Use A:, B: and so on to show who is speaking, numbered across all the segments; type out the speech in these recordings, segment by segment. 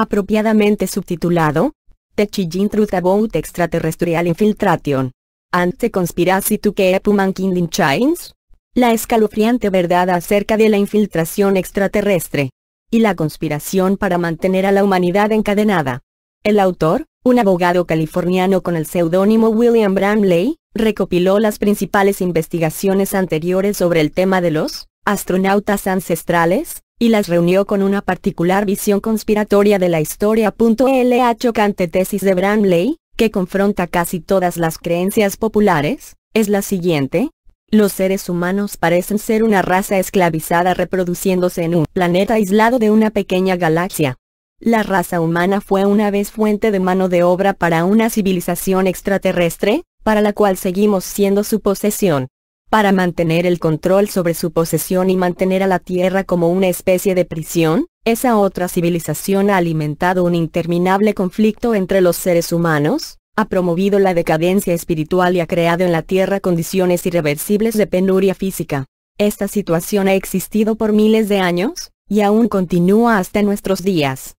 A: apropiadamente subtitulado, Teaching Truth About Extraterrestrial Infiltration. Ante Conspiracy to Keep Mankind in Chains. La escalofriante verdad acerca de la infiltración extraterrestre. Y la conspiración para mantener a la humanidad encadenada. El autor, un abogado californiano con el seudónimo William Bramley, recopiló las principales investigaciones anteriores sobre el tema de los astronautas ancestrales, y las reunió con una particular visión conspiratoria de la historia. La chocante tesis de Bramley, que confronta casi todas las creencias populares, es la siguiente. Los seres humanos parecen ser una raza esclavizada reproduciéndose en un planeta aislado de una pequeña galaxia. La raza humana fue una vez fuente de mano de obra para una civilización extraterrestre, para la cual seguimos siendo su posesión. Para mantener el control sobre su posesión y mantener a la Tierra como una especie de prisión, esa otra civilización ha alimentado un interminable conflicto entre los seres humanos, ha promovido la decadencia espiritual y ha creado en la Tierra condiciones irreversibles de penuria física. Esta situación ha existido por miles de años, y aún continúa hasta nuestros días.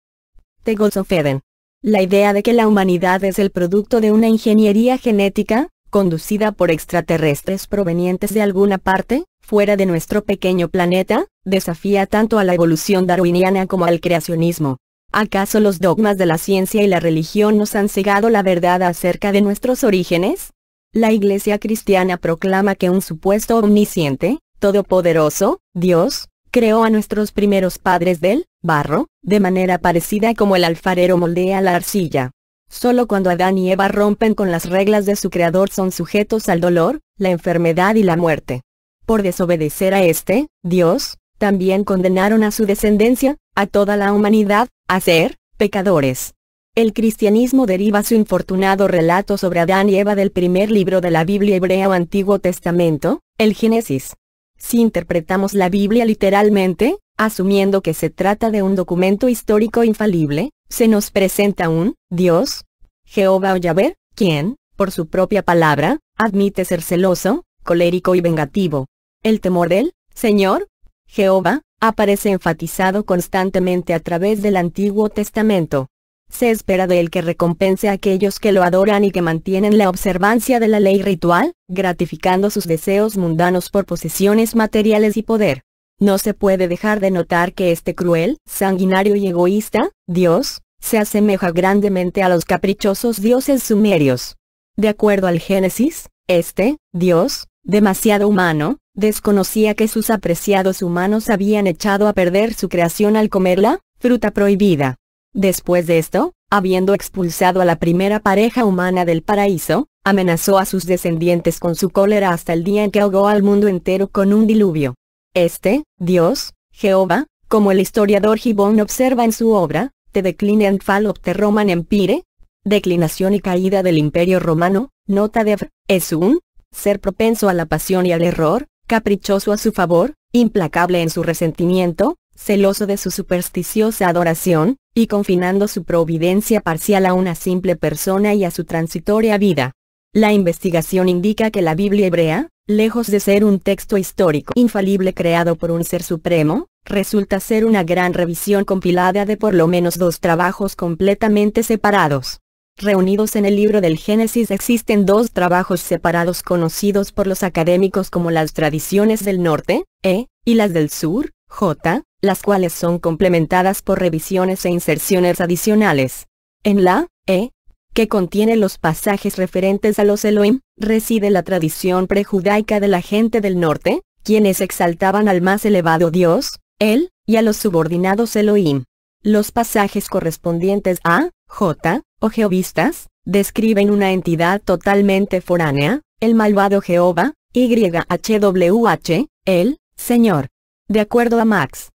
A: The of Eden. La idea de que la humanidad es el producto de una ingeniería genética, conducida por extraterrestres provenientes de alguna parte, fuera de nuestro pequeño planeta, desafía tanto a la evolución darwiniana como al creacionismo. ¿Acaso los dogmas de la ciencia y la religión nos han cegado la verdad acerca de nuestros orígenes? La Iglesia cristiana proclama que un supuesto omnisciente, todopoderoso, Dios, creó a nuestros primeros padres del barro, de manera parecida como el alfarero moldea la arcilla. Solo cuando Adán y Eva rompen con las reglas de su creador son sujetos al dolor, la enfermedad y la muerte. Por desobedecer a este, Dios, también condenaron a su descendencia, a toda la humanidad, a ser pecadores. El cristianismo deriva su infortunado relato sobre Adán y Eva del primer libro de la Biblia hebrea o Antiguo Testamento, el Génesis. Si interpretamos la Biblia literalmente, asumiendo que se trata de un documento histórico infalible, se nos presenta un Dios, Jehová o Yahvé, quien, por su propia palabra, admite ser celoso, colérico y vengativo. El temor del Señor, Jehová, aparece enfatizado constantemente a través del Antiguo Testamento. Se espera de él que recompense a aquellos que lo adoran y que mantienen la observancia de la ley ritual, gratificando sus deseos mundanos por posesiones materiales y poder. No se puede dejar de notar que este cruel, sanguinario y egoísta, Dios, se asemeja grandemente a los caprichosos dioses sumerios. De acuerdo al Génesis, este, Dios, demasiado humano, desconocía que sus apreciados humanos habían echado a perder su creación al comerla, fruta prohibida. Después de esto, habiendo expulsado a la primera pareja humana del paraíso, amenazó a sus descendientes con su cólera hasta el día en que ahogó al mundo entero con un diluvio. Este, Dios, Jehová, como el historiador Gibbon observa en su obra, The Decline and Fall Roman Empire, Declinación y caída del Imperio Romano, nota de es un ser propenso a la pasión y al error, caprichoso a su favor, implacable en su resentimiento, celoso de su supersticiosa adoración, y confinando su providencia parcial a una simple persona y a su transitoria vida. La investigación indica que la Biblia hebrea, lejos de ser un texto histórico infalible creado por un ser supremo, resulta ser una gran revisión compilada de por lo menos dos trabajos completamente separados. Reunidos en el libro del Génesis existen dos trabajos separados conocidos por los académicos como las tradiciones del norte, E, y las del sur, J, las cuales son complementadas por revisiones e inserciones adicionales. En la, E, que contiene los pasajes referentes a los Elohim, reside la tradición prejudaica de la gente del norte, quienes exaltaban al más elevado Dios, él, y a los subordinados Elohim. Los pasajes correspondientes a J, o jehovistas, describen una entidad totalmente foránea, el malvado Jehová, YHWH, el Señor. De acuerdo a Max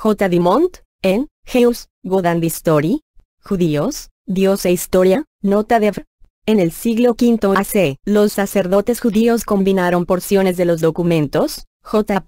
A: J. Dimont, en Geus, God and Story, Judíos, Dios e Historia, nota de en el siglo V AC, los sacerdotes judíos combinaron porciones de los documentos, J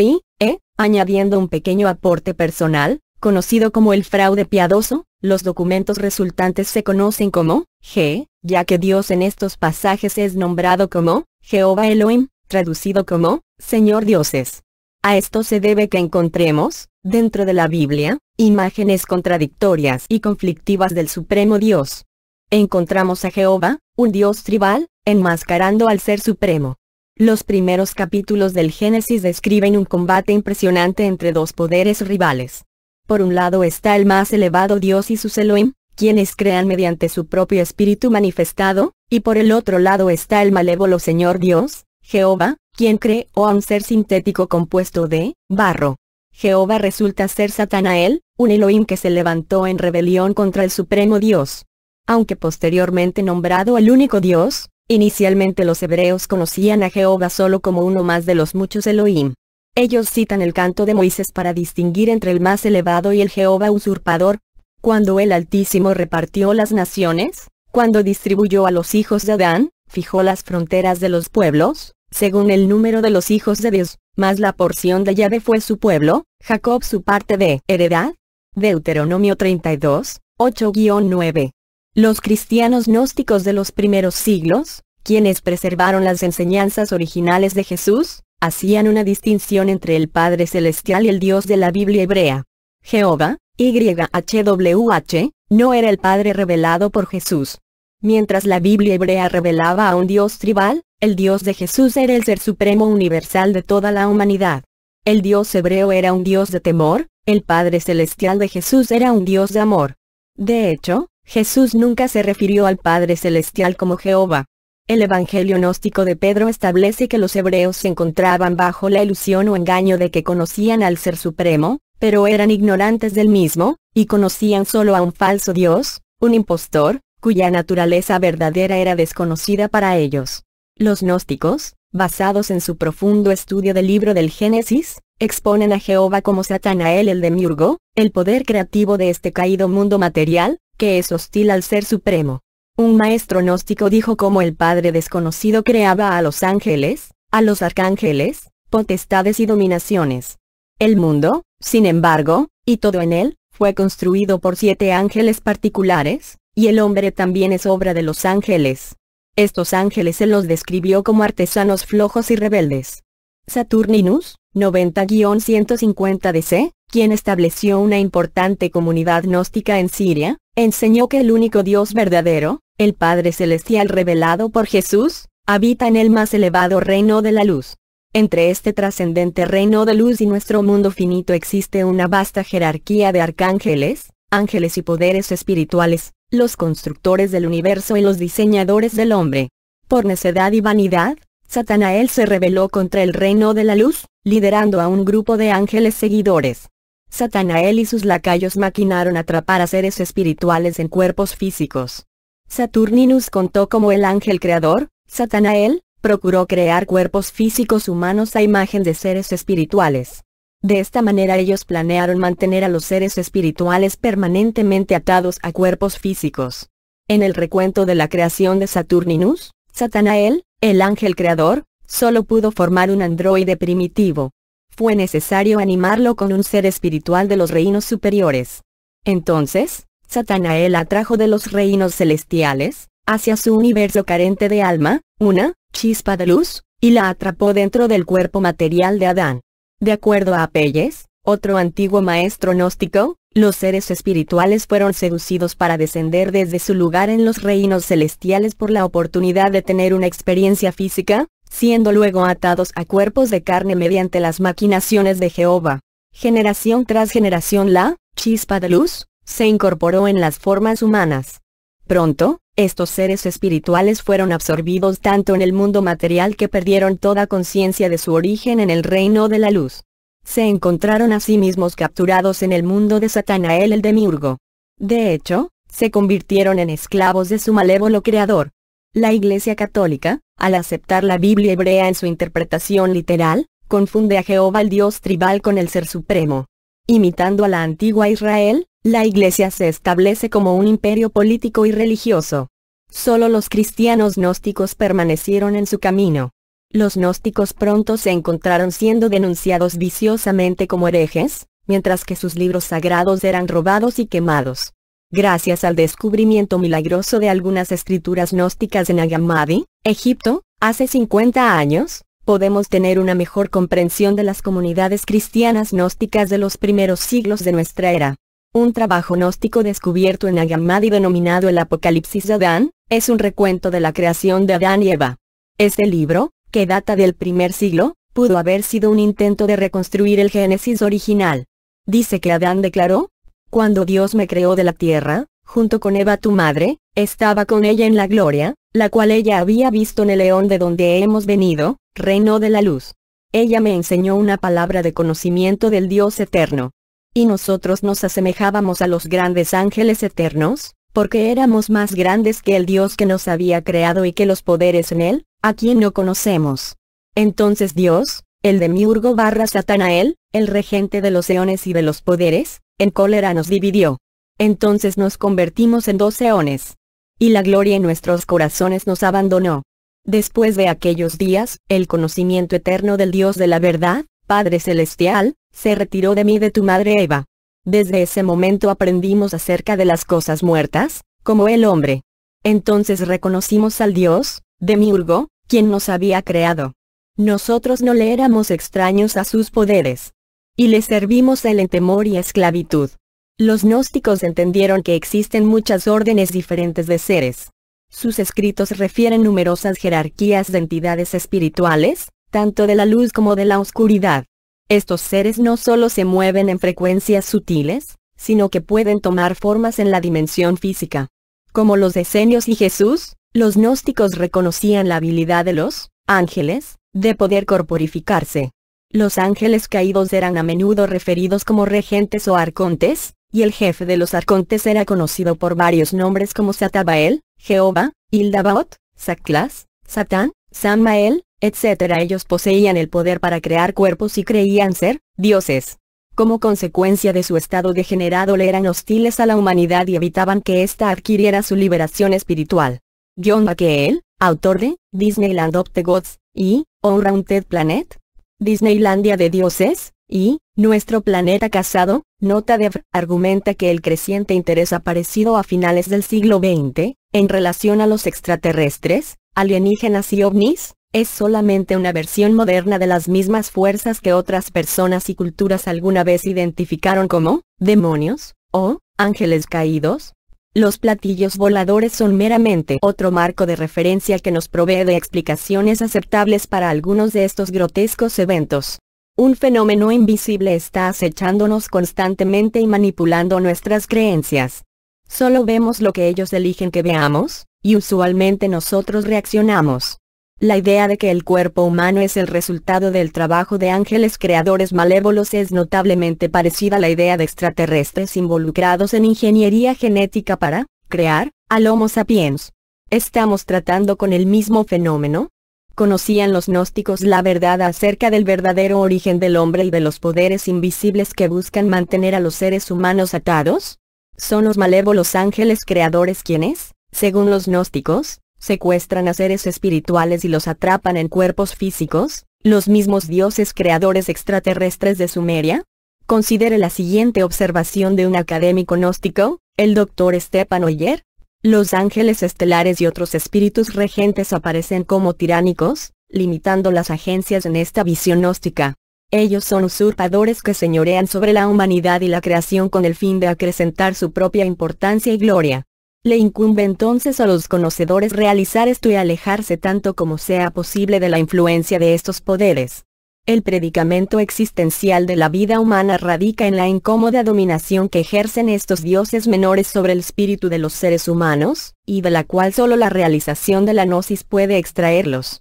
A: I, E, añadiendo un pequeño aporte personal, conocido como el fraude piadoso, los documentos resultantes se conocen como G, ya que Dios en estos pasajes es nombrado como Jehová Elohim, traducido como Señor Dioses. A esto se debe que encontremos, dentro de la Biblia, imágenes contradictorias y conflictivas del Supremo Dios. Encontramos a Jehová, un Dios tribal, enmascarando al Ser Supremo. Los primeros capítulos del Génesis describen un combate impresionante entre dos poderes rivales. Por un lado está el más elevado Dios y sus Elohim, quienes crean mediante su propio espíritu manifestado, y por el otro lado está el malévolo Señor Dios, Jehová, quien creó a un ser sintético compuesto de barro. Jehová resulta ser Satanael, un Elohim que se levantó en rebelión contra el Supremo Dios. Aunque posteriormente nombrado el único Dios, inicialmente los hebreos conocían a Jehová solo como uno más de los muchos Elohim. Ellos citan el canto de Moisés para distinguir entre el más elevado y el Jehová usurpador, cuando el Altísimo repartió las naciones, cuando distribuyó a los hijos de Adán, fijó las fronteras de los pueblos, según el número de los hijos de Dios, más la porción de Yahvé fue su pueblo, Jacob su parte de heredad. Deuteronomio 32, 8-9. Los cristianos gnósticos de los primeros siglos, quienes preservaron las enseñanzas originales de Jesús, hacían una distinción entre el Padre Celestial y el Dios de la Biblia hebrea. Jehová, YHWH, no era el Padre revelado por Jesús. Mientras la Biblia hebrea revelaba a un Dios tribal, el Dios de Jesús era el ser supremo universal de toda la humanidad. El Dios hebreo era un Dios de temor, el Padre celestial de Jesús era un Dios de amor. De hecho, Jesús nunca se refirió al Padre celestial como Jehová. El Evangelio gnóstico de Pedro establece que los hebreos se encontraban bajo la ilusión o engaño de que conocían al Ser Supremo, pero eran ignorantes del mismo, y conocían solo a un falso Dios, un impostor, cuya naturaleza verdadera era desconocida para ellos. Los gnósticos, basados en su profundo estudio del libro del Génesis, exponen a Jehová como Satanael el demiurgo, el poder creativo de este caído mundo material, que es hostil al Ser Supremo. Un maestro gnóstico dijo cómo el Padre desconocido creaba a los ángeles, a los arcángeles, potestades y dominaciones. El mundo, sin embargo, y todo en él, fue construido por siete ángeles particulares, y el hombre también es obra de los ángeles. Estos ángeles se los describió como artesanos flojos y rebeldes. Saturninus, 90-150 DC, quien estableció una importante comunidad gnóstica en Siria, enseñó que el único Dios verdadero, el Padre Celestial revelado por Jesús, habita en el más elevado reino de la luz. Entre este trascendente reino de luz y nuestro mundo finito existe una vasta jerarquía de arcángeles, ángeles y poderes espirituales, los constructores del universo y los diseñadores del hombre. Por necedad y vanidad, Satanael se rebeló contra el reino de la luz, liderando a un grupo de ángeles seguidores. Satanael y sus lacayos maquinaron atrapar a seres espirituales en cuerpos físicos. Saturninus contó como el ángel creador, Satanael, procuró crear cuerpos físicos humanos a imagen de seres espirituales. De esta manera ellos planearon mantener a los seres espirituales permanentemente atados a cuerpos físicos. En el recuento de la creación de Saturninus, Satanael, el ángel creador, solo pudo formar un androide primitivo. Fue necesario animarlo con un ser espiritual de los reinos superiores. Entonces, Satanael atrajo de los reinos celestiales, hacia su universo carente de alma, una chispa de luz, y la atrapó dentro del cuerpo material de Adán. De acuerdo a Apelles, otro antiguo maestro gnóstico, los seres espirituales fueron seducidos para descender desde su lugar en los reinos celestiales por la oportunidad de tener una experiencia física, siendo luego atados a cuerpos de carne mediante las maquinaciones de Jehová. Generación tras generación la chispa de luz, se incorporó en las formas humanas. Pronto, estos seres espirituales fueron absorbidos tanto en el mundo material que perdieron toda conciencia de su origen en el reino de la luz. Se encontraron a sí mismos capturados en el mundo de Satanael el demiurgo. De hecho, se convirtieron en esclavos de su malévolo creador. La Iglesia Católica, al aceptar la Biblia hebrea en su interpretación literal, confunde a Jehová el Dios tribal con el Ser Supremo. Imitando a la antigua Israel, la Iglesia se establece como un imperio político y religioso. Solo los cristianos gnósticos permanecieron en su camino. Los gnósticos pronto se encontraron siendo denunciados viciosamente como herejes, mientras que sus libros sagrados eran robados y quemados. Gracias al descubrimiento milagroso de algunas escrituras gnósticas en Agamadi, Egipto, hace 50 años, podemos tener una mejor comprensión de las comunidades cristianas gnósticas de los primeros siglos de nuestra era. Un trabajo gnóstico descubierto en Agammadi denominado el Apocalipsis de Adán, es un recuento de la creación de Adán y Eva. Este libro, que data del primer siglo, pudo haber sido un intento de reconstruir el Génesis original. Dice que Adán declaró, Cuando Dios me creó de la tierra, junto con Eva tu madre, estaba con ella en la gloria, la cual ella había visto en el león de donde hemos venido, reino de la luz. Ella me enseñó una palabra de conocimiento del Dios eterno. Y nosotros nos asemejábamos a los grandes ángeles eternos, porque éramos más grandes que el Dios que nos había creado y que los poderes en él, a quien no conocemos. Entonces Dios, el demiurgo barra Satanael, el regente de los eones y de los poderes, en cólera nos dividió. Entonces nos convertimos en dos eones. Y la gloria en nuestros corazones nos abandonó. Después de aquellos días, el conocimiento eterno del Dios de la verdad, Padre Celestial, se retiró de mí de tu madre Eva. Desde ese momento aprendimos acerca de las cosas muertas, como el hombre. Entonces reconocimos al Dios, Demiurgo, quien nos había creado. Nosotros no le éramos extraños a sus poderes. Y le servimos él en temor y esclavitud. Los gnósticos entendieron que existen muchas órdenes diferentes de seres. Sus escritos refieren numerosas jerarquías de entidades espirituales, tanto de la luz como de la oscuridad. Estos seres no solo se mueven en frecuencias sutiles, sino que pueden tomar formas en la dimensión física. Como los decenios y Jesús, los gnósticos reconocían la habilidad de los ángeles, de poder corporificarse. Los ángeles caídos eran a menudo referidos como regentes o arcontes, y el jefe de los arcontes era conocido por varios nombres como Satabael, Jehová, Hildabaot, Saklas, Satán, Samael, etc. Ellos poseían el poder para crear cuerpos y creían ser dioses. Como consecuencia de su estado degenerado le eran hostiles a la humanidad y evitaban que ésta adquiriera su liberación espiritual. John McHale, autor de Disneyland of the Gods y Unrounded Planet, Disneylandia de dioses, y Nuestro planeta casado, nota de argumenta que el creciente interés aparecido a finales del siglo XX, en relación a los extraterrestres, alienígenas y ovnis, es solamente una versión moderna de las mismas fuerzas que otras personas y culturas alguna vez identificaron como demonios o ángeles caídos. Los platillos voladores son meramente otro marco de referencia que nos provee de explicaciones aceptables para algunos de estos grotescos eventos. Un fenómeno invisible está acechándonos constantemente y manipulando nuestras creencias. Solo vemos lo que ellos eligen que veamos, y usualmente nosotros reaccionamos. La idea de que el cuerpo humano es el resultado del trabajo de ángeles creadores malévolos es notablemente parecida a la idea de extraterrestres involucrados en ingeniería genética para crear al Homo sapiens. ¿Estamos tratando con el mismo fenómeno? ¿Conocían los gnósticos la verdad acerca del verdadero origen del hombre y de los poderes invisibles que buscan mantener a los seres humanos atados? ¿Son los malévolos ángeles creadores quienes, según los gnósticos, secuestran a seres espirituales y los atrapan en cuerpos físicos, los mismos dioses creadores extraterrestres de Sumeria? Considere la siguiente observación de un académico gnóstico, el Dr. Stepan Oyer. Los ángeles estelares y otros espíritus regentes aparecen como tiránicos, limitando las agencias en esta visión gnóstica. Ellos son usurpadores que señorean sobre la humanidad y la creación con el fin de acrecentar su propia importancia y gloria. Le incumbe entonces a los conocedores realizar esto y alejarse tanto como sea posible de la influencia de estos poderes. El predicamento existencial de la vida humana radica en la incómoda dominación que ejercen estos dioses menores sobre el espíritu de los seres humanos, y de la cual solo la realización de la gnosis puede extraerlos.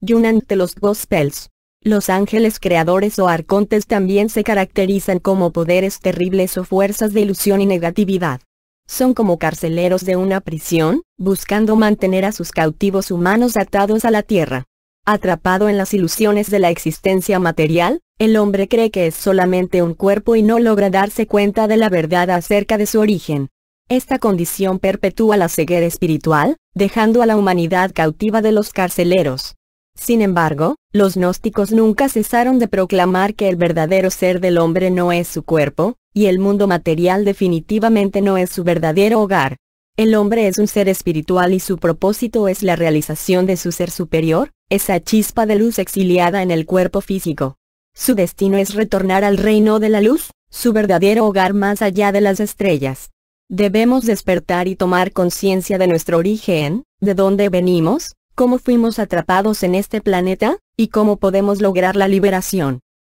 A: Yunante los Gospels. Los ángeles creadores o arcontes también se caracterizan como poderes terribles o fuerzas de ilusión y negatividad son como carceleros de una prisión, buscando mantener a sus cautivos humanos atados a la tierra. Atrapado en las ilusiones de la existencia material, el hombre cree que es solamente un cuerpo y no logra darse cuenta de la verdad acerca de su origen. Esta condición perpetúa la ceguera espiritual, dejando a la humanidad cautiva de los carceleros. Sin embargo, los gnósticos nunca cesaron de proclamar que el verdadero ser del hombre no es su cuerpo, y el mundo material definitivamente no es su verdadero hogar. El hombre es un ser espiritual y su propósito es la realización de su ser superior, esa chispa de luz exiliada en el cuerpo físico. Su destino es retornar al reino de la luz, su verdadero hogar más allá de las estrellas. Debemos despertar y tomar conciencia de nuestro origen, de dónde venimos, cómo fuimos atrapados en este planeta, y cómo podemos lograr la liberación.